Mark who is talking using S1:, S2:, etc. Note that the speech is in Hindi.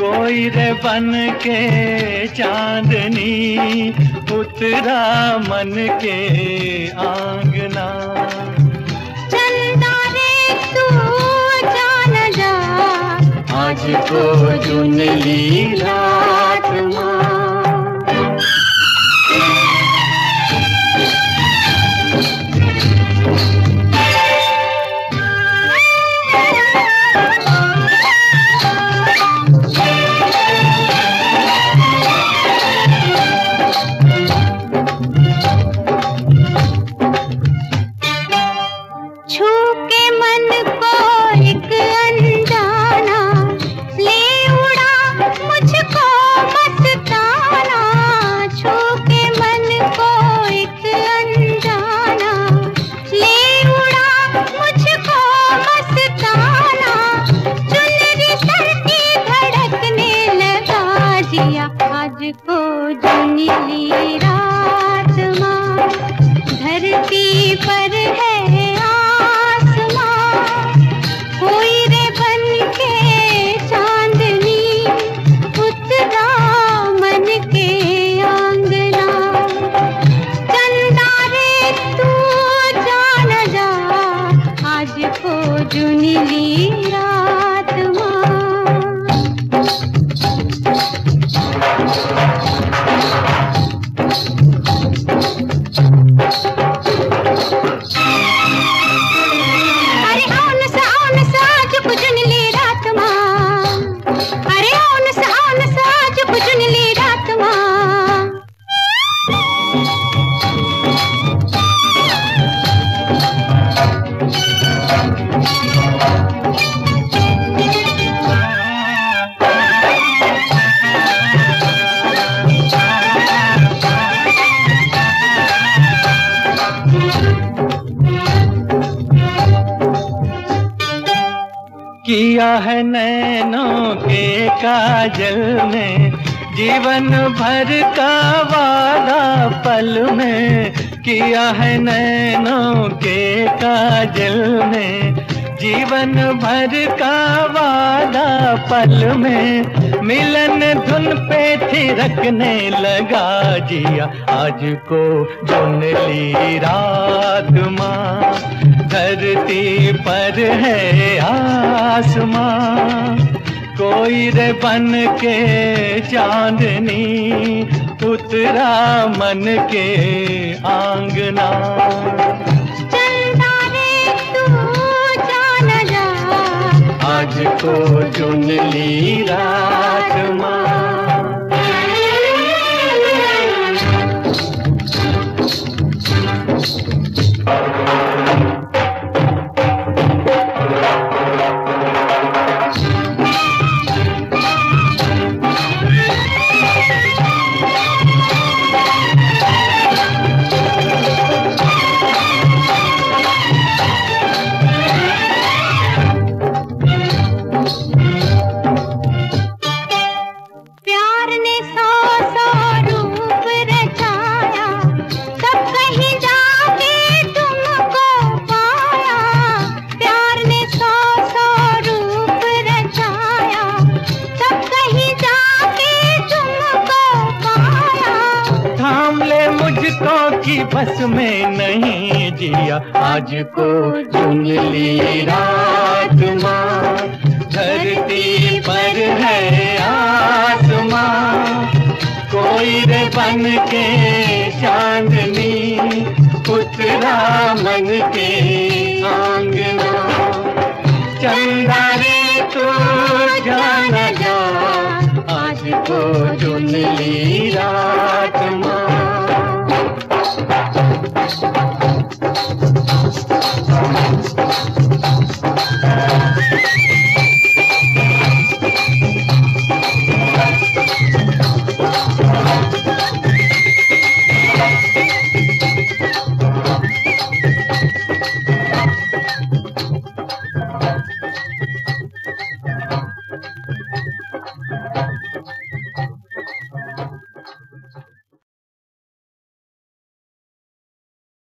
S1: कोई रे बन के चांदनी उतरा मन के आंगना।
S2: चंदा रे तू जान जा
S1: आज को जुन ली रात माँ।
S2: जिया आज को जुनली रात
S1: किया है नैनों के काजल में, जीवन भर का वादा पल में, किया है नैनों के काजल में, जीवन भर का वादा पल में, मिलन धुन पे थिरकने लगा जिया, आज को जुन ली रात माँ। धरती पर है आसमां। कोई रे बन के चांदनी उतरा मन के आंगना।
S2: तू
S1: आज को चुन ली बस में नहीं जिया। आज को चुन ली रात धरती पर है आसमां। कोई रे बन के चांदनी, उतरा मन के आंगना। चंदा रे तू जाना जा, आज को चुन ली रात